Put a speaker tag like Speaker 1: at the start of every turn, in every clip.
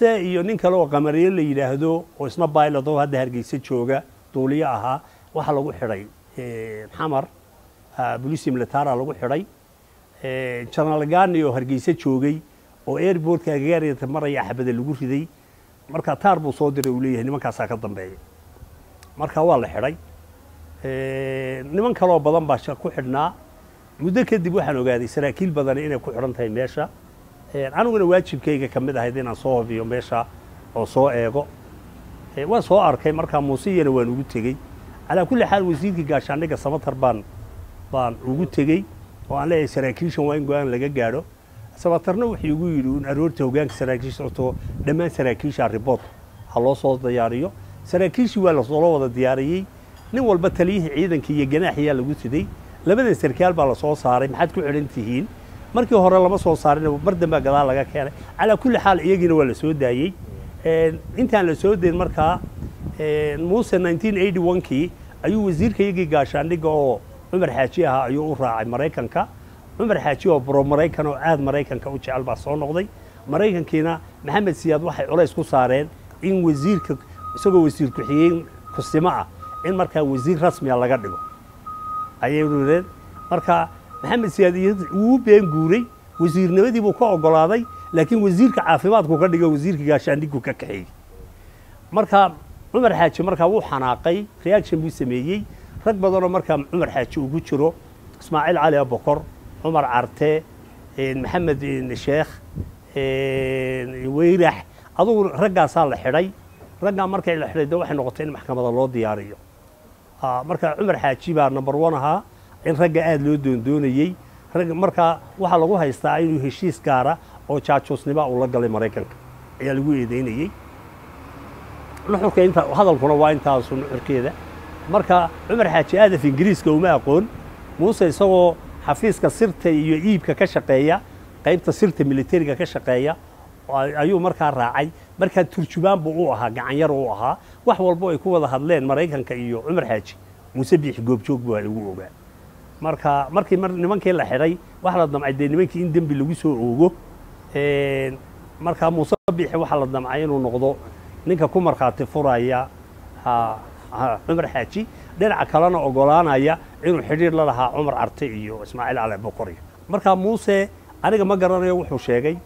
Speaker 1: muuse iyo nin kale oo qamariye la yidhaahdo oo isna bailot oo hadda hargeysa jooga duuliyo ahaa waxaa lagu xidhay xamar bolisi militara lagu xidhay general gani oo hargeysa joogay oo airportka agagaarta maraya axbada lagu riday. Marka taar buu soo diray uu leeyahay nimankaasaa ka dambeeya marka waa la xidhay niman kaloo badan baa ku xidhnaa. Muddo kadib waxaan ogaaday saraakiil badani inay ku xidhan tahay meesha aniguna waajibkayga ka mid ahayd inaan soo hubiyo meesha oo soo eego. Waan soo arkay markaa muusiyana waan ugu tegey. Calaa kulli xaal wasiirkii gaashaandhigga samatar baan baan ugu tegey oo aan leeyahay saraakiishan waa in go'aan laga gaadho. Samatarna wuxuu igu yidhi un aroorta hogaanka saraakiisha orto dhammaan saraakiisha riboort ha loo soo diyaariyo. Saraakiishii waa la soo wada diyaariyey. Nin walba taliyihii ciidanka iyo ganaaxiyaa lagu siday. Labadan sarkaal baa la soo saaray. Maxaad ku xidhan tihiin markii hore lama soo saarin mar dambea gadaal laga keenay. Calaa kulli xaal iyagiina waa la soo daayey. Intaan la soo dayn markaa muuse kii ayuu wasiirka iyagii gaashaandhigga oo cumar xaaji ahaa ayuu u raacay maraykanka. Cumar xaaji oo buro maraykan oo aad maraykanka u jecel baa soo noqday. Maraykankiina maxamed siyaad waxay culays ku saareen in wasiirka isagoo wasiir ku-xigeen kusimo ah in markaa wasiir rasmiga laga dhigo. Ayay rureen marka maxamed siyaad wuu been guuray. Wasiirnimadii buu ka ogolaaday laakiin wasiirka caafimaadku ka dhigo wasiirka gaashaandhiggu ka kaxeeyey marka cumar xaaji markaa wuu xanaaqay reaction buu sameeyey. Rag badanoo markaa cumar xaaji ugu jiro ismaaciil cali abokor cumar carte maxamed sheekh weyrax adugu raggaasaa la xidhay. Raggaa markay la xidhay de waxay noqotay in maxkamada loo diyaariyo. Marka cumar xaaji baa number one ahaa in ragga aada loo doondoonayey markaa waxaa lagu haystaa inuu heshiis gaara oo jaajoosnima uu la galay maraykanka ayaa lagu eedeynayey. Nuxurka inta hadalkuna waa intaasu nuxurkeeda marka cumar xaaji aadaf ingiriiska uma aqoon. Muuse isagoo xafiiska sirta iyo iibka ka shaqeeya qaybta sirta militariga ka shaqeeya ayuu markaa raacay. Markaa turjubaan buu u ahaa gacanyar u ahaa. Wax walbo ay ku wada hadleen maraykanka iyo cumar xaaji. Muuse biixi goobjoog baa lagu ogaa marka markii nimankii la xidhay waxa la damcay dee nimankii in dembi lagu soo oogo markaa muuse biixi waxaa la damcay inuu noqdo ninka ku markhaati furaya cumar xaaji. Dhinaca kalena ogolaanaya inuu xidhiir la lahaa cumar carte iyo ismaaciil cali boqori. Markaa muuse aniga ma garanayo wuxuu sheegay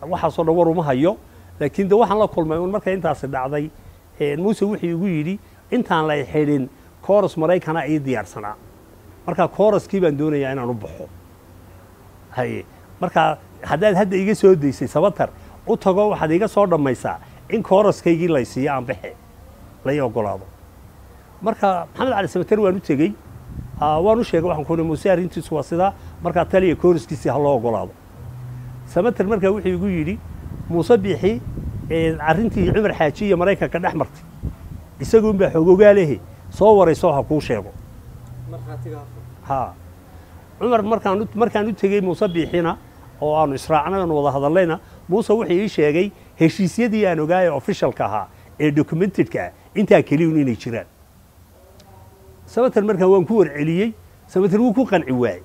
Speaker 1: waxaasoo dhan war uma hayo laakiin de waxaan la kulmay un markay intaasi dhacday muuse wuxuu igu yidhi intaan la xidhin kooras maraykana ii diyaarsanaa markaa kooraskii baan doonayaa inaan u baxo. Haye markaa haddaad hadda iga soo daysay sabatar u tago waxaad iga soo dhammaysaa in kooraskaygii lay siiyo aan baxe lay ogolaado marka maxamed cali sabatar waan u tegey. Waan u sheegay waxaan ku uhi muuse arrintiisu waa sidaa markaa taliya kooraskiisii ha loo ogolaado sabatar markaa wuxuu igu yidhi muuse biixi arrintii cumar xaaji iyo maraykanka dhex martay. Isaguunbaa xoogogaalehe soo warayso ha kuu sheego cumar markaan markaan u tegey muuse biixina oo aanu israacnay oonu wada hadallayna muuse wuxuu ii sheegay heshiisyadii aan ogaaya officialka ahaa ee documentedka intaa keliyun inay jiraan. Sabatar markaa waan ku warceliyey sabatar wuu ku qanci waayey.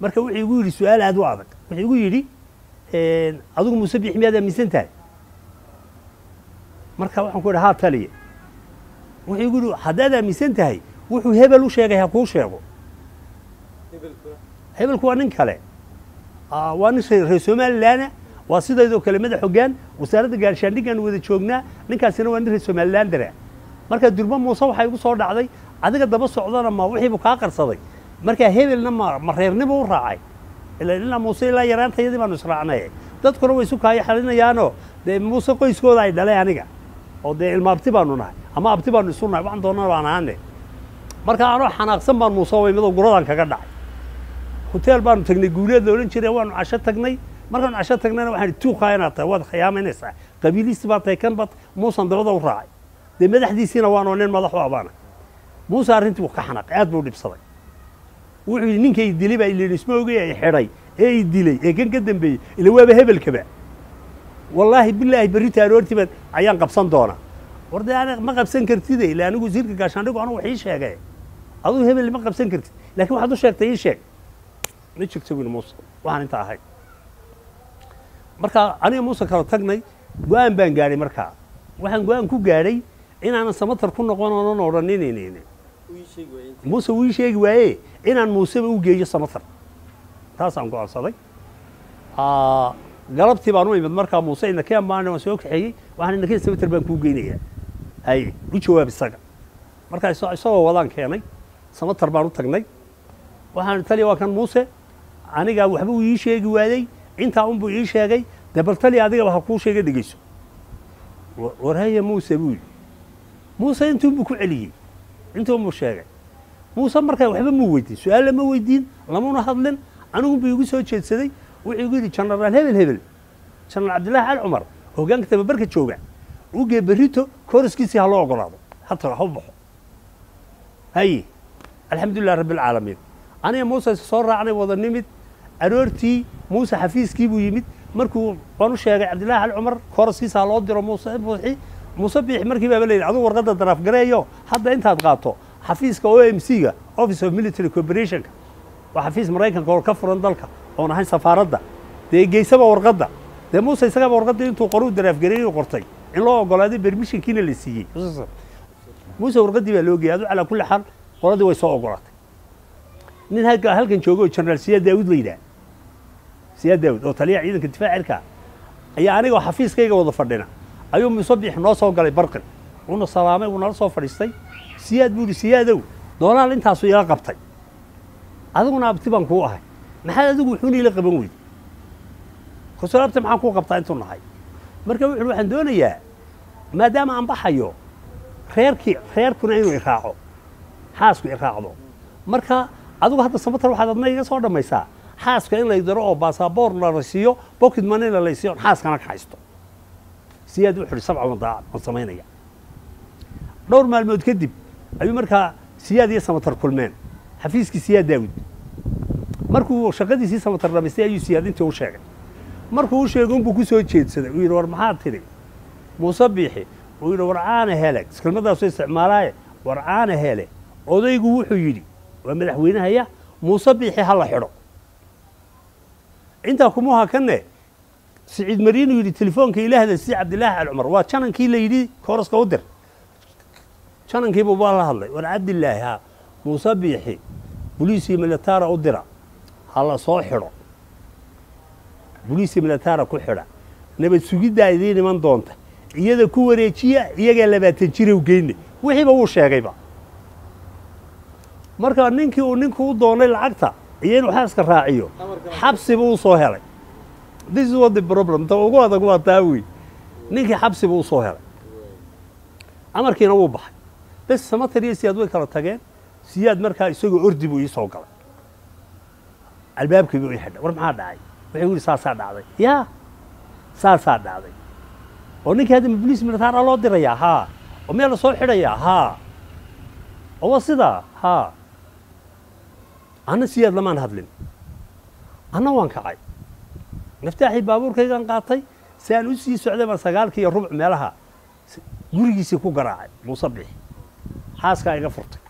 Speaker 1: Marka wuxuu igu yidhi su'aal aad u adag. Wuxuu igu yidhi adigu muuse biixi miyaad aaminsan tahay? Marka waxaan ku idhi haa taliya wuxuu igu yidhi haddaad aaminsan tahay wuxuu hebel u sheegay ha kuu sheego. Hebelku waa nin kale. Waa nin reer somalilaana waa sidaydoo kale madax hoggaan wasaaradda gaashaandhiggaan wada joognaa. Ninkaasina waa nin reer somalilandara markaa durba muuse waxaa igu soo dhacday adiga daba socdana ma wixiibu kaa qarsaday. Markaa hebelna ma ma reernimo u raacay. Ila ilaa muuse ilaa yaraantayadii baanu israacnay dadkuna way isu xalinayaanoo dee muuse qoyskooda ay dhalay aniga? Oo dee ilma abti baanu nahay ama abti baanu isu nahay waxaan doonana baan ahaane marka anoo xanaaqsan baan muuse waymado guradan kaga dhacay. Hoteel baanu tagnay guuleed la odhan jiray waanu casho tagnay. Markaanu casho tagnayna waxaan inaad tahay waad khiyaaminaysaa qabiiliistii baa tahay kan baad muusan dabada u raacay. Dee madaxdiisiina waanoo nin madax u abaana. Muuse arrintii wuu ka xanaaqay aad buu dhibsaday. Wuxuu yidhi ninkay dilay baa ilin isma ogay ay xidhay ee i dilay ee kan ka dambeeyey ila waaba hebelkaba wallaahi bilaahi berrita aroortiiba ayaan qabsan doonaa. War dee ma qabsan kartide ila anigu wasiirka gaashaandhigu anigu wax ii sheegay aduu hebel ma qabsan kartid laakiin waxaad u sheegtay ii sheeg ma jirto wiil muuse waxaan inta ahay marka aniga muuse kala tagnay go'aan baan gaadhay markaa waxaan go'aan ku gaadhay inaanan samatar ku noqon oonan odhanin muuse wii sheegi waaye inaan muuseba u geeyo samatar taasaan go'aansaday galabtii baan u imid markaa muuse inakeen baan waan soo kaxeeyey waxaan inakeen samatar baan kuu geynayaa haye u jawaab isaga markaa isagoo wadaan keenay samatar baan u tagnay. Waxaan taliya waa kan muuse anigaa waxba ii sheegi waayey intaa unbuu ii sheegay dee taliya adigaba ha kuu sheega dhegeyso warhaya muuse buu yidhi. Muuse intuunbuu ku celiyey intuunbuu sheegay. Muuse markaa waxba muu weydiin su'aal lama weydiin lamuna hadlin anigunbuu igu soo jeedsaday wuxuu igu yidhi jenaraal hebel hebel jenaraal cabdillaahi cali cumar hoggaanka tababarka jooga ugee berrito kooriskiisii ha loo ogolaado hata ha u baxo. Haye alxamdulilah rabbialcaalamiin aniga muuse soo raacnay wada nimid. Aroortii muuse xafiiskii buu yimid. Markuu waan u sheegay cabdillahi cali cumar kooriskiisa ha loo diro muuse buuxi. Muuse biixi markii baaba layidhi adugu warqadda daraafgareeyo hadda intaad qaato xafiiska o m c ga office of military corporationka waa xafiis maraykanka oo ka furan dalka oon ahayn safaaradda dee geysaba warqadda. Dee muuse isagaba warqaddii intuu qoruu daraafgareeyey qortay in loo ogolaaday bermishinkiina la siiyey. Muuse warqaddii baa loo geeyay adu calaa kulli xaal qoladii way soo ogolaatay nin halkan jooga oo jenaraal siyaad daawud la yidhaha siyaad daawud oo taliyaha ciidanka difaac cirka ayaa anigoo xafiiskayga wada fadhina. Ayuu muuse biix noo soo galay barqin. Uuna salaamay uu nala soo fadhiistay. Siyaad buu ihi siyaadow doolaal intaasu ila qabtay. Adiguna abti baan kuu ahay. Maxaad adigu wuxuuna ila qaban weyday ku soo abti maxaan kuu qabtaa intuu nahay. Marka wuxuuhi waxaan doonayaa maadaama aan baxayo reerkii reerkuna inuu iraaco xaasku iraacdo marka adigu hadda samatar waxaad adna iga soo dhammaysaa xaaska in lay daro oo baasaboor la laysiiyo bokid mani la laysiiyo xaaskana ka haysto. Siyaad wuxu uhi sabca waan samaynaya. Dhowr maalmood kadib ayuu markaa siyaad iyo samatar kulmeen. Xafiiskii siyaad daawud markuu shaqadiisii samatar dhamaystay ayuu siyaad intii u sheegay. Markuu u sheegay unbuu ku soo jeedsaday. Uu yidhi war maxaad tidhi? Muuse biixi. Uu yidhi war caana hele kelmadaasu isticmaalaaye war caana hele odaygu wuxuu yidhi waa madaxweynehaya muuse biixi ha la xidho. Intaa kuma hakanne siciid mariinuu yidhi telefoonka ilaahda si cabdilaahi cali cumar waa janankii la yidhi kooraska u dir. Janankiibuu baa la hadlay. War cabdilaahi ha muuse biixi boliisii militaara u dira ha la soo xidho. Boliisii militaara ku xidha. Nabad sugiddaa idiin iman doonta iyada ku wareejiya iyagaa labaatan jira u geyne wixiiba wuu sheegayba marka ninkii uu ninku u doonay lacagta iyo inuu xaaska raaciyo xabsibu u soo helay. This is what the problem. Ta ugu adag waa taa wey ninkii xabsibu u soo helay. Amarkiina wuu baxay. Bes samatar iyo siyaad way kala tageen. Siyaad markaa isagoo ordi buu ii soo galay. Albaabkaygu ii xidhay. War maxaa dhacay? Wuxuu yidhi saasaa dhacday. Yaa! Saasaa dhacday. Oo ninkii hadda boliis militaara loo dirayaa? Haa. Oo meel la soo xidhayaa? Haa. Oo waa sidaa? Haa anna siyaad lamaan hadlin. Anna waan kacay. Naftaaxii baabuurkaygaan qaatay si aan u sii socday baan sagaalkii iyo rubuc meelaha gurigiisii ku garaacay muuse bix xaaskaa iga furtay.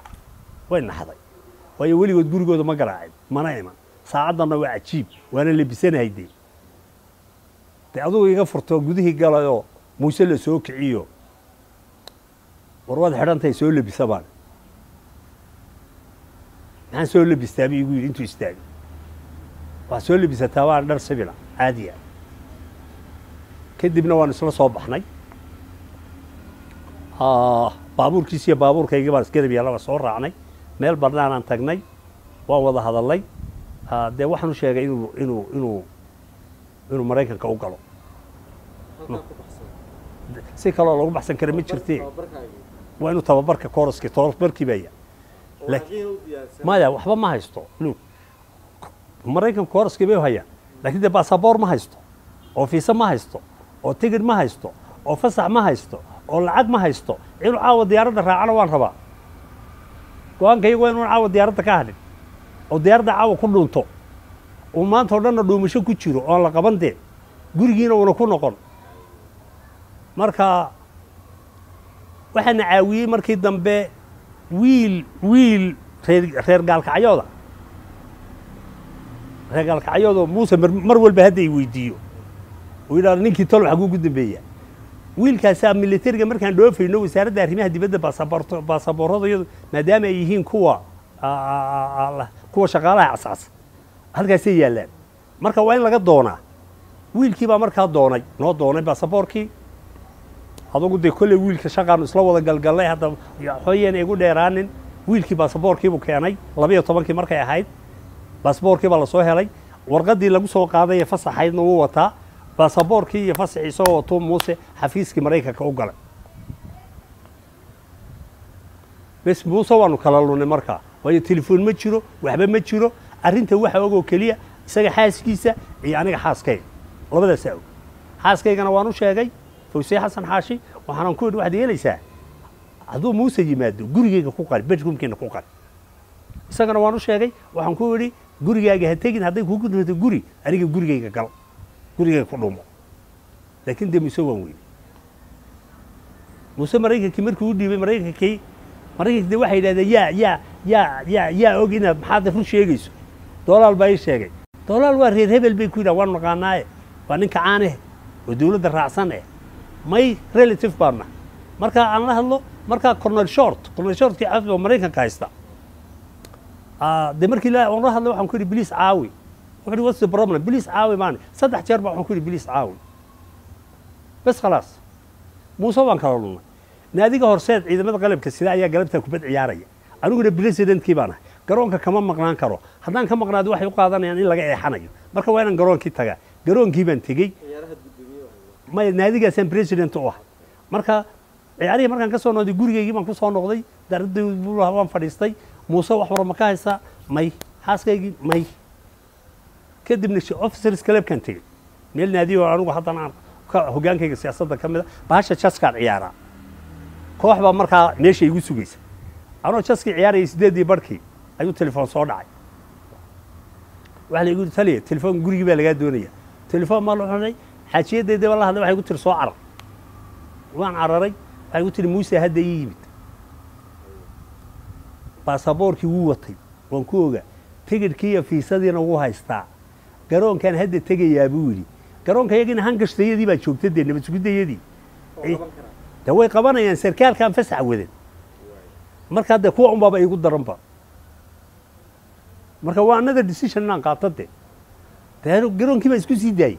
Speaker 1: Way naxday. Waayo weligood gurigooda ma garaacin mana iman. Saacaddanna waa cajiib waana labisanahay dee. Dee adugu iga furtoo gudihii galayoo muuse la soo kiciyo. War waad xidhantahay soo labisa baan maxaan soo labistaa bu igu yidhi intuu istaagay waxaad soo labisataa waan dhar sibila caadiya kadibna waan isla soo baxnay. Baabuurkiis iyo baabuurkaygii baan isgarab yaallaba soo raacnay. Meel banaanaan tagnay waan wada hadalnay dee waxaan u sheegay inuu inuu inuu inuu maraykanka u galo. Si kaloo lagu baxsan kara ma jirte waa inuu tababarka koroski tababarkii baya maya waxba ma haysto. Lug maraykanka koroskii bay hayaan lakiin dee basaboor ma haysto oo fiisa ma haysto oo tigid ma haysto oo fasax ma haysto oo lacag ma haysto. Inuu caawa diyaaradda raacana waan rabaa. Go'aankaygu waa inuun caawa diyaaradda ka hadhin oo diyaaradda caawa ku dhunto uu maanta o dhanna dhuumasho ku jiro oon la qaban dee gurigiina uuna ku noqon. Marka waxaana caawiyey markii dambe wiil wiil reer gaalkacyooda reer gaalkacyoodo muuse mar walba hadda weydiiyo. Uu yidhahdo ninkii talo xaguu gu dambeeya. Wiilkaasaa militariga markaan dhoofayno wasaaradda arrimaha dibadda baasaboorto baasaboorrada iyadu maadaama ay yihiin kuwa kuwa shaqaalaha casaas halkaasay yaallaan marka waa in laga doonaa. Wiilkii baa markaa doonay noo doonay baasaboorkii adugu dee kolley wiilka shaqaanu isla wada galgallay hadda xooyeen igu dheeraanin wiilkii baasaboorkiibuu keenay labiyo tobankii markay ahayd baasaboorkii baa la soo helay. Warqaddii lagu soo qaaday ee fasaxaydna wuu wataa baasaboorkii iyo fasaxii isagoo watuu muuse xafiiskii maraykanka u galay. Bes muuse waanu kala lunay markaa. Waayo telefoon ma jiro waxba ma jiro arrinta waxa ogoo keliya isaga xaaskiisa iyo aniga xaaskayga. Labadaasaa og. Xaaskaygana waan u sheegay fawsiye xasan xaashi waxaanan ku idhi waxaad yeelaysaa hadduu muuse yimaado gurigeyga ku qari bedroomkiina ku qari isagana waan u sheegay waxaan ku idhi gurigaaga ha tegin hadday kugu dhimato guri aniga gurigayga gal gurigayga ku dhumo. Laakiin dee muuse waan weynay muuse maraykankii markii u dhiibay maraykankii maraykanki de waxay yidhahdeen yaa yaa yaa yaa yaa og inaad maxaad run sheegayso. Doolaal baa ii sheegay. Doolaal waa reer hebel bay ku yidhaha waan naqaanaaye. Waa ninka caaneh oo dawladda raacsan eh may relative baana markaa aan la hadlo markaa cornel short cornel shortkii oo maraykanka haysta. Ah, dee markii la aan la hadlo waxaan ku yidhi biliis caawi. Wuxuu yidhi what's the problem? Biliis caawi maani. Saddex jeer baa waxaan ku yidhi biliis caawi. Bes khalaas. Muuse waan kala lunay naadiga horseed ciidamada qalabka sida ayaa galabtaa kubad ciyaaraya aniguna presidentkii baan ahay. Garoonka kama maqnaan karo. Haddaan ka maqnaado waxay u qaadanayaan in laga eexanayo. Marka waa inaan garoonkii tagaa. Garoonkii baan tegey maya naadigaasaan president u ahay marka ciyaarihii markaan ka soo noqday gurigaygii baan ku soo noqday daradii waan fadhiistay. Muuse wax warma ka haysaa may. Xaaskaygii may. Kadibna officers clubkaan tegey. Meel naadiyo anigu haddana aan ka hogaankayga siyaasadda ka mid a bahasha jaskaan ciyaaraa koox baa markaa meesha igu sugaysa. Anoo jaskii ciyaarayay sideedii barhkii ayuu telefoon soo dhacay. Waxaa la igu taliya telefoon gurigii baa lagaa doonaya. Telefoon maa la xunay xaajiyadayda baa la hadlay waxay igu tiri soo carar waan cararay waxay igu tiri muuse hadda ii yimid. Baasaboorkii wuu watay waan ku ogaa. Tigidhkii iyo fiisadiina wuu haystaa. Garoonkaan hadda tegayaa buu yidhi. Garoonka iyagina hangashtayadii baa joogta dee nabad sugidayadii de way qabanayaan sarkaalkaan fasax wadan. Marka dee kuwa unbaaba igu daranba marka waa another decision inaan qaato de dee garoonkii baa isku sii daayey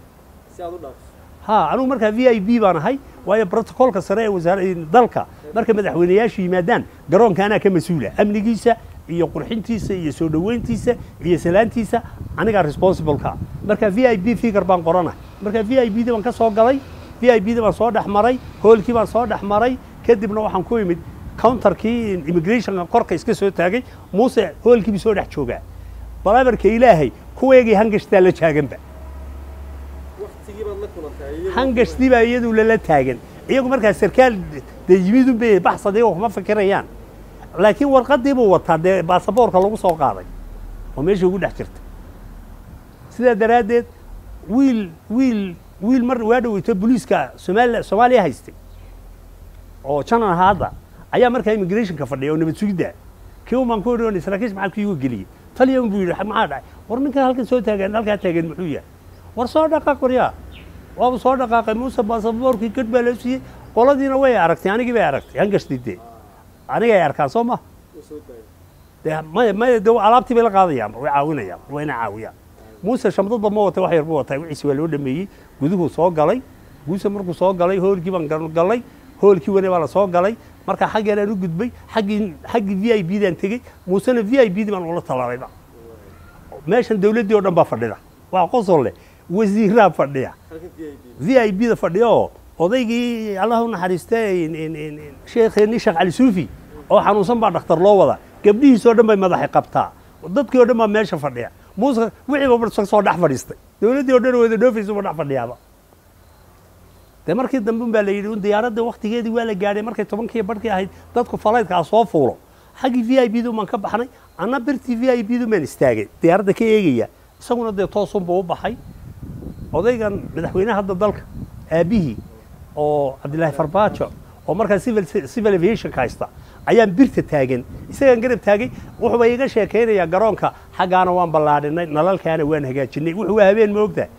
Speaker 1: ha anigu markaa v i b baan ahay waayo brotocolka sare ee wasaar dalka marka madaxweyneyaashu yimaadaan garoonka anaa ka mas'uula amnigiisa iyo qurxintiisa iyo soo dhoweyntiisa iyo salaantiisa anigaa responsibleka. Marka v i b figure baan qoranahay marka v i b da baan ka soo galay v i b da baan soo dhex maray hoolkii baan soo dhex maray kadibna waxaan ku imid counterkii immigrationka korka iska soo taagay muuse hoolkiibu soo dhex joogaa. Balaabarka ilaahay kuweegii hangashtaa la jaaganba hangashtii baa iyadu lala taagan iyagu markaa sarkaal dee yimid un bay baxsad iyagoo kuma fikirayaan laakiin warqadii buu wataa dee baasaboorka lagu soo qaaday oo meesha ugu dhex jirta sidaa daraaddeed wiil wiil wiil mar waa dhaweyto booliiska somaaliya soomaaliya haystay oo janan ahaa hadda ayaa markaa immigrationka fadhiya oo nabad sugidda kii umaan ku odhi saraakiish maxaa kuyuga geliyey taliya un buu yidhi maxaa dhacay war ninkan halkan soo taagan halkaa taagan muxuu yahay war soo dhaqaaq waryaa waaba soo dhaqaaqay muuse baasaboorkii gadh baa loo siiyey. Qoladiina way aragtay anigii bay aragtay. Hangashtii dee anigay arkaan soo ma? Dee maya alaabtii bay la qaadayaan way caawinayaan waa caawiyaan. Muuse shamdadba ma watay wax yar buu watay. Wiciisi waa loo dhameeyey guduhuu soo galay. Muuse markuu soo galay hoolkii baan gal- galay. Hoolkii wane baa la soo galay. Markaa xaggeedaan u gudbay xaggii xaggii v i b daan tegey muusena v i b di baan ula talaabayba meeshan dawladdii oo dhan baa fadhida. Waa qosol leh wasiiraa fadhiya v i b da odaygii allah u naxariistay sheekheenii sheekh cali suufi oo xanuunsan baa dhakhtar loo wada. Gabdhihiisoo dhan bay madaxi qabtaa dadkii oo dhan baa meesha fadhiya muuse wixiiba barsa soo dhex fadhiistay dawladdii oo dhan wada dhoofaysuba dhex fadhiyaaba dee markii dambe un baa la yidhi un diyaaradda waktigeedii waa la gaadhay markay tobankii barhkii ahayd dadku falaydkaa soo fuulo xaggii v i b du baan ka baxnay anna birtii v i b du istaagay diyaaradda ka eegaya isaguna dee toosunbuu u baxay odaygan madaxweynaha hadda dalka aabbihii oo cabdilaahi farbaajo oo markaa civil aviationka haysta ayaan birta taagan. Isagaan garab taagay wuxuuba iga sheekaynayaa garoonka xaggaana waan ballaadhinay nalalkaana waan hagaajinay. Wuxuu waa habeen ogtahay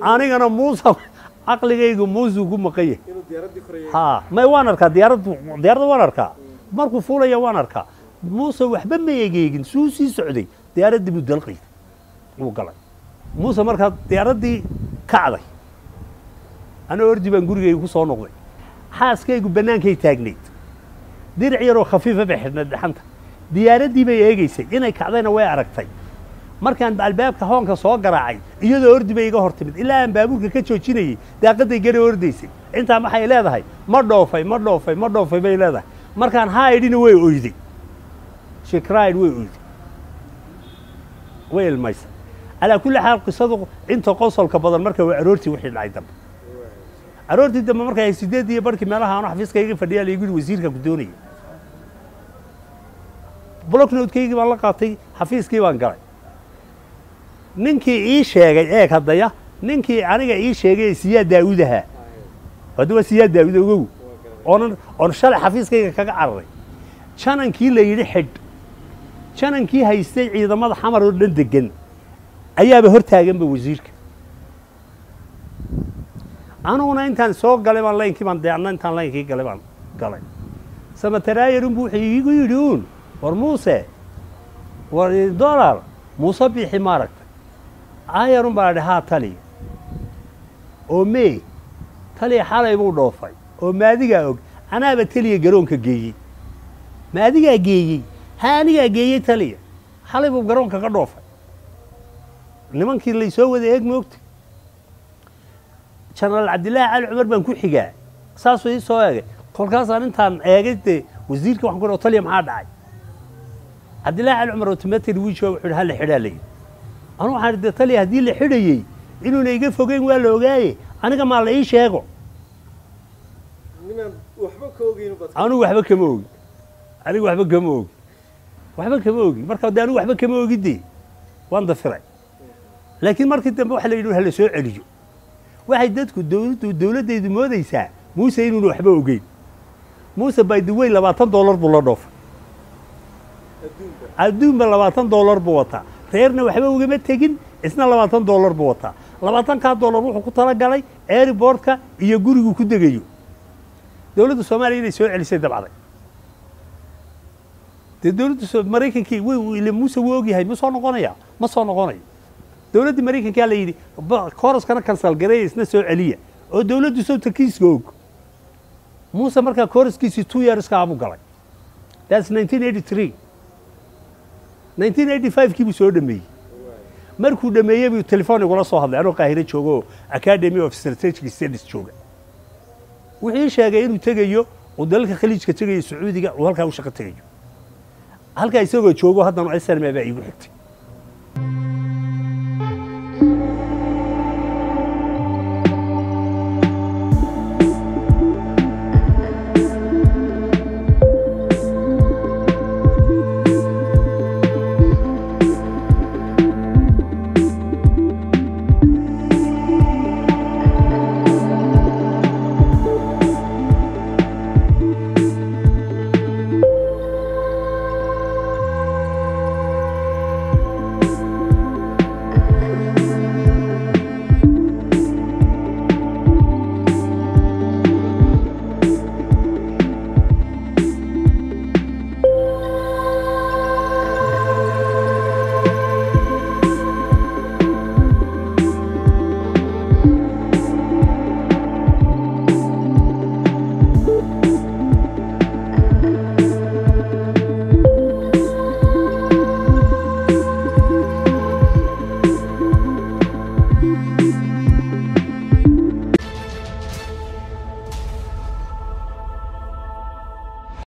Speaker 1: anigana muuse caqligaygu muusuu ku maqan yahay
Speaker 2: inuu diyaaraddii korayay
Speaker 1: ha may waan arkaa diyaaradda waan arkaa. Markuu fuulaya waan arkaa. Muuse waxba ma egeegin suu sii socday diyaaraddii buu dalqay wuu galay. Muuse markaa diyaaraddii kacday anoo ordi baan gurigayga ku soo noqday. Xaaskaygu bannaankay taagnayd. Diric yaroo khafiifa bay xidhnayd dhaxanta diyaaraddii bay eegaysay inay kacdayna way aragtay. Markaan albaabka hoonka soo garaacay iyadoo ordi bay iga hor timid ilaa aan baabuurka ka joojinayay daaqaday gari ordaysay. Intaa maxay leedahay? Ma dhoofay ma dhoofay ma dhoofay bay leedahay. Markaan haa idhina way oyday shikraid way oyday way ilmaysay calaa kulli xaal qisadu inta qosolka badan marka waa aroortii wixii dhacay dambe. Aroortii dambe markay ay sideed iyo barhkii meelaha aanu xafiiska iga fadhiyaa la igu yidhi wasiirka ku doonaya blocknote-kaygii baan la qaatay xafiiskii baan galay. Ninkii ii sheegay eeg haddaya ninkii aniga ii sheegay siyaa daa'uud ahaa. Hadda waa siyaa daa'uud ogow? Oonan oon shalay xafiiskayga kaga cararay janankii la yidhi xidh. Janankii haystay ciidamada xamar oo dhan degan ayaaba hor taaganba wasiirka. Anuguna intaan soo galay baan laynkii baan deecna intaan laynkii galay baan galay. Samataraayanunbu wuxuu iigu yidhi uun war muuse war dolar muuse bixi maaragtay aayarun baa idhi haa taliya oo mee taliya xalay buu dhoofay. Oo maadigaa og anaaba teliya garoonka geeyey. Maadigaa geeyey? Ha anigaa geeyey taliya xalay buu garoonka ka dhoofay nimankii laysoo wada eeg moogta. Jenaraal cabdillaahi cali cumar baan ku xigaa. Saasuu ii soo eegay. Kolkaasaan intaan eegay dee wasiirka waxaan ku dhaho taliya maxaa dhacay. Cabdillaahi cali cumar automatic wiisho wuxuu yidhi hala xidhaa layidhi anu waxaan dee taliya haddii la xidhayey inuuna iga fogeyn waa la ogaaye aniga maa la ii sheego.
Speaker 2: Nimaan waxba
Speaker 1: kama ogi. Anigu waxba kama ogi. Waxba kama ogi. Marka de anigu waxba kama ogidee waan dafiray laakiin markii dambe waxa la yidhi hala soo celiyo. Waxay dadku dowladdu dowladdaydu moodaysaa muuse inuuna waxba ogeyn. Muuse way labaatan dollar buu la dhoofay. Adduunba labaatan dollar buu wataa. Reerna waxba ugama tegin isna labaatan dollar buu wataa. Labaatankaa dollar wuxuu ku talagalay airbortka iyo gurigu ku degayo. Dowladda soomaaliya inay soo celisay dabcday dee dowladda maraykankii muuse wuu ogyahay ma soo noqonaya? Ma soo noqonayo dowladdii maraykankaa la yidhi ba- kooraskana kansal gareeya isna soo celiya. Oo dowladdu sowta kiiska og. Muuse markaa kooraskiisii two yearska abuu galay. That's 1983 1985 kii buu soo dhameeyey. Markuu dhameeyey buu telefoon igula soo hadlay anoo qaahiro jooga oo academy of strategic studies jooga. Wuxuu ii sheegay inuu tegayo uu dalalka khaliijka tegayo sacuudiga uu halkaa u shaqo tegayo. Halkaa isagoo joogo haddana snm baa iigu xigtay